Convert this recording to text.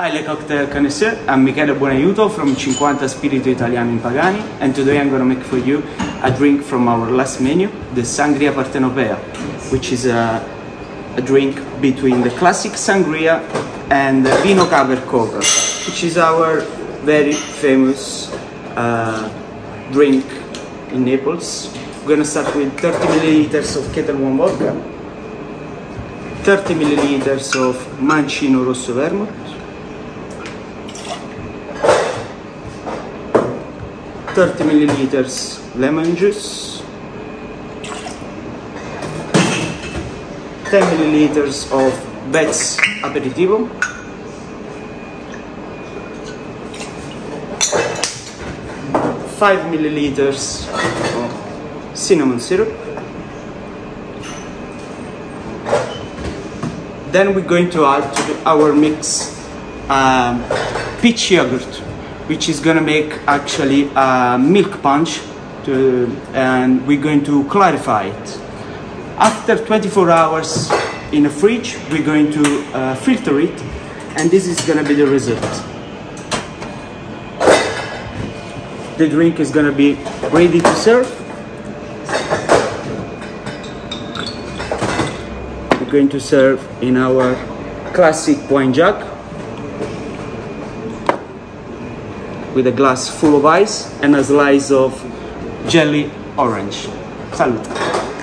Hi, Le Cocktail Connoisseur. I'm Michele Buonaiuto from 50 Spirito Italiano in Pagani, and today I'm gonna make for you a drink from our last menu, the Sangria Partenopea, which is a, a drink between the classic sangria and the Vino Caber Coca, which is our very famous uh, drink in Naples. We're gonna start with 30 milliliters of Ketel One vodka, 30 milliliters of Mancino Rosso Vermouth, 30 milliliters lemon juice, 10 milliliters of Vetz aperitivo, five milliliters of cinnamon syrup. Then we're going to add to our mix um, peach yogurt, which is gonna make actually a milk punch, to, and we're going to clarify it. After 24 hours in the fridge, we're going to uh, filter it, and this is gonna be the result. The drink is gonna be ready to serve. We're going to serve in our classic wine jug with a glass full of ice and a slice of jelly orange. Salute.